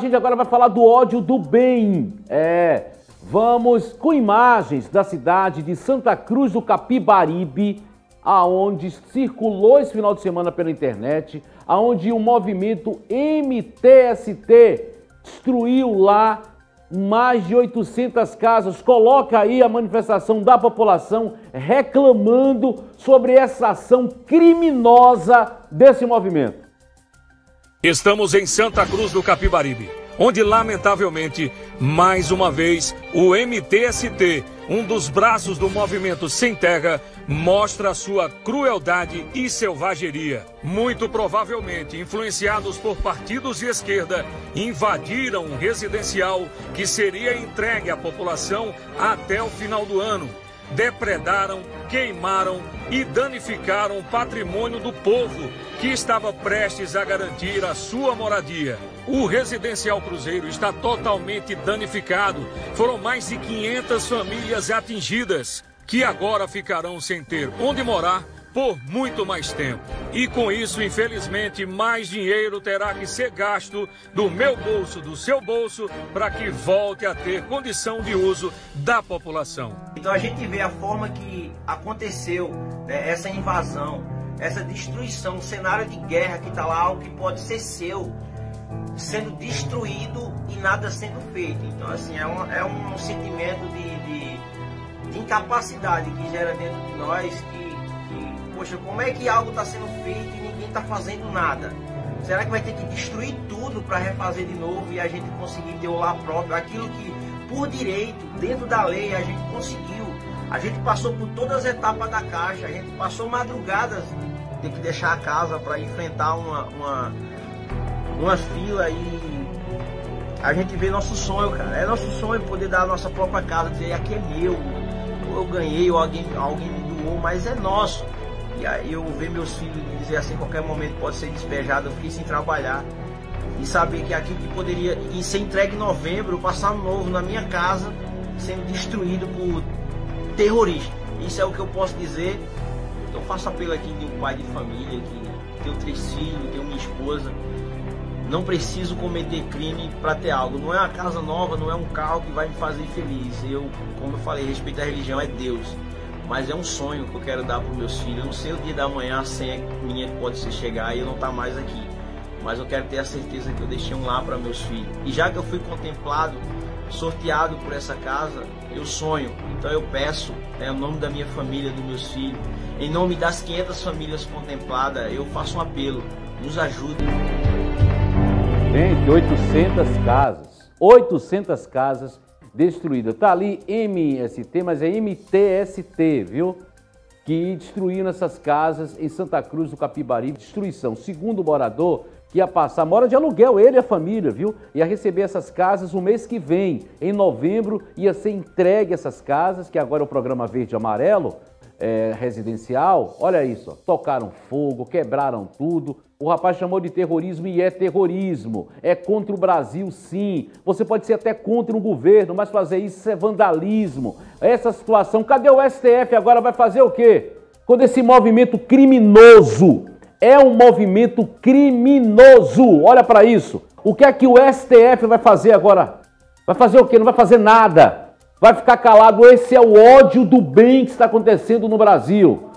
A gente agora vai falar do ódio do bem. É, vamos com imagens da cidade de Santa Cruz do Capibaribe, aonde circulou esse final de semana pela internet, aonde o movimento MTST destruiu lá mais de 800 casas. Coloca aí a manifestação da população reclamando sobre essa ação criminosa desse movimento. Estamos em Santa Cruz do Capibaribe, onde lamentavelmente, mais uma vez, o MTST, um dos braços do movimento Sem Terra, mostra sua crueldade e selvageria. Muito provavelmente, influenciados por partidos de esquerda, invadiram um residencial que seria entregue à população até o final do ano depredaram, queimaram e danificaram o patrimônio do povo que estava prestes a garantir a sua moradia. O residencial Cruzeiro está totalmente danificado. Foram mais de 500 famílias atingidas, que agora ficarão sem ter onde morar por muito mais tempo. E com isso, infelizmente, mais dinheiro terá que ser gasto do meu bolso, do seu bolso, para que volte a ter condição de uso da população. Então a gente vê a forma que aconteceu né, essa invasão, essa destruição, um cenário de guerra que está lá, algo que pode ser seu, sendo destruído e nada sendo feito. Então, assim, é um, é um sentimento de, de, de incapacidade que gera dentro de nós que poxa, como é que algo está sendo feito e ninguém está fazendo nada? Será que vai ter que destruir tudo para refazer de novo e a gente conseguir ter o lá próprio? Aquilo que, por direito, dentro da lei, a gente conseguiu. A gente passou por todas as etapas da caixa, a gente passou madrugadas ter que deixar a casa para enfrentar uma, uma, uma fila e a gente vê nosso sonho, cara. É nosso sonho poder dar a nossa própria casa, dizer aqui é meu, eu ganhei, ou alguém, alguém me doou, mas é nosso. E aí eu ver meus filhos dizer assim, qualquer momento pode ser despejado, eu fiquei sem trabalhar. E saber que aquilo que poderia e ser entregue em novembro, passar novo na minha casa, sendo destruído por terroristas. Isso é o que eu posso dizer. Então faço apelo aqui de um pai de família, que tenho três filhos, tenho minha esposa. Não preciso cometer crime para ter algo. Não é uma casa nova, não é um carro que vai me fazer feliz. Eu, como eu falei, respeito a religião, é Deus mas é um sonho que eu quero dar para meus filhos. Eu não sei o dia da manhã a senha minha pode ser chegar e eu não estar tá mais aqui, mas eu quero ter a certeza que eu deixei um lá para meus filhos. E já que eu fui contemplado, sorteado por essa casa, eu sonho. Então eu peço, é o nome da minha família, dos meus filhos, em nome das 500 famílias contempladas, eu faço um apelo, nos ajudem. Gente, 800 casas, 800 casas destruída. Tá ali MST, mas é MTST, viu? Que destruíram essas casas em Santa Cruz do Capibaribe. Destruição. Segundo o morador, que ia passar, mora de aluguel, ele e a família, viu? Ia receber essas casas no mês que vem. Em novembro ia ser entregue essas casas, que agora é o programa verde amarelo, é, residencial. Olha isso, ó. tocaram fogo, quebraram tudo. O rapaz chamou de terrorismo e é terrorismo. É contra o Brasil, sim. Você pode ser até contra um governo, mas fazer isso é vandalismo. Essa situação, cadê o STF agora? Vai fazer o quê? Quando esse movimento criminoso é um movimento criminoso. Olha para isso. O que é que o STF vai fazer agora? Vai fazer o quê? Não vai fazer nada. Vai ficar calado. Esse é o ódio do bem que está acontecendo no Brasil.